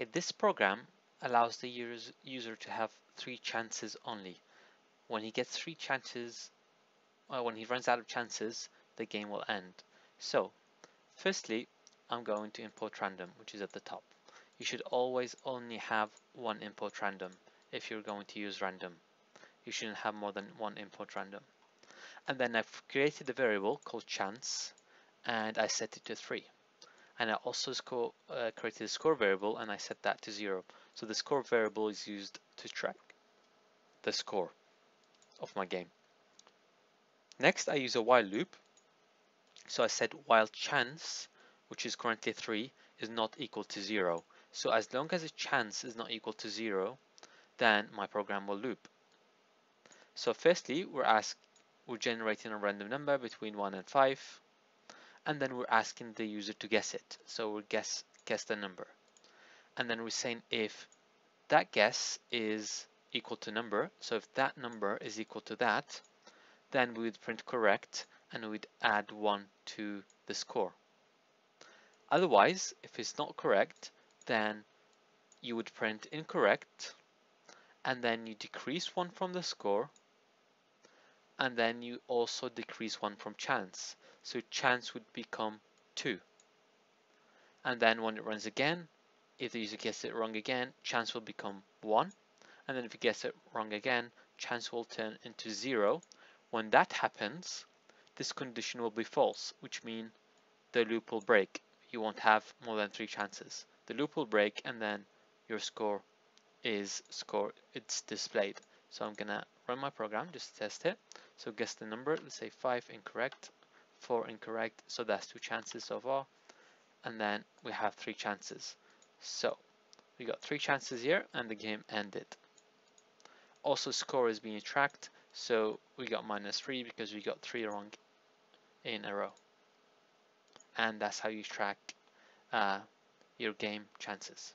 Okay, this program allows the user to have three chances only. When he gets three chances, well, when he runs out of chances, the game will end. So, firstly, I'm going to import random, which is at the top. You should always only have one import random if you're going to use random. You shouldn't have more than one import random. And then I've created a variable called chance and I set it to 3. And I also score, uh, created a score variable and I set that to 0. So the score variable is used to track the score of my game. Next I use a while loop. So I said while chance, which is currently 3, is not equal to 0. So as long as a chance is not equal to 0, then my program will loop. So firstly, we're asked, we're generating a random number between 1 and 5 and then we're asking the user to guess it. So we'll guess guess the number. And then we're saying if that guess is equal to number, so if that number is equal to that, then we would print correct and we'd add 1 to the score. Otherwise, if it's not correct, then you would print incorrect and then you decrease 1 from the score and then you also decrease 1 from chance. So chance would become 2. And then when it runs again, if the user gets it wrong again, chance will become 1. And then if he gets it wrong again, chance will turn into 0. When that happens, this condition will be false, which means the loop will break. You won't have more than 3 chances. The loop will break and then your score is score it's displayed. So I'm gonna run my program, just test it. So guess the number, let's say 5 incorrect, 4 incorrect, so that's two chances so far. And then we have three chances. So we got three chances here and the game ended. Also score is being tracked, so we got minus 3 because we got 3 wrong in a row. And that's how you track uh, your game chances.